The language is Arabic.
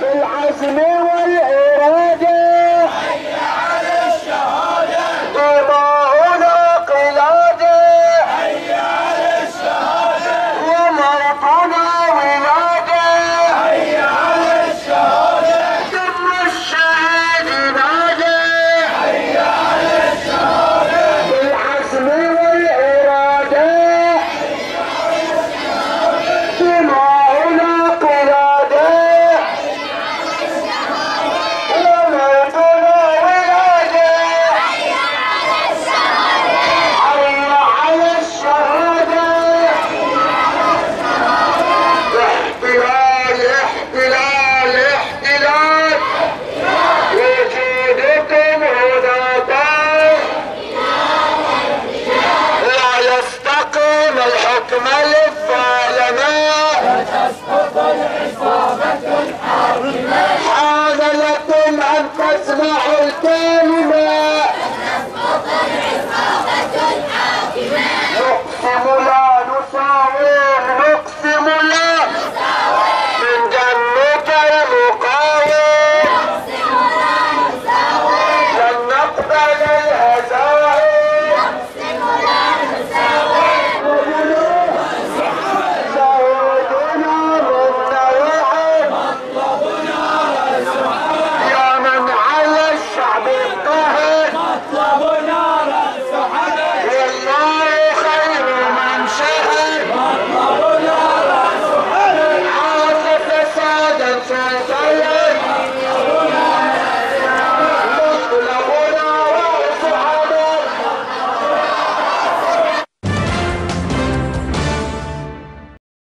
بالعزم والإرادة تملي علماء. وتسقط العصابة الحاكمة حاولتم أن تسمعوا الكلمة.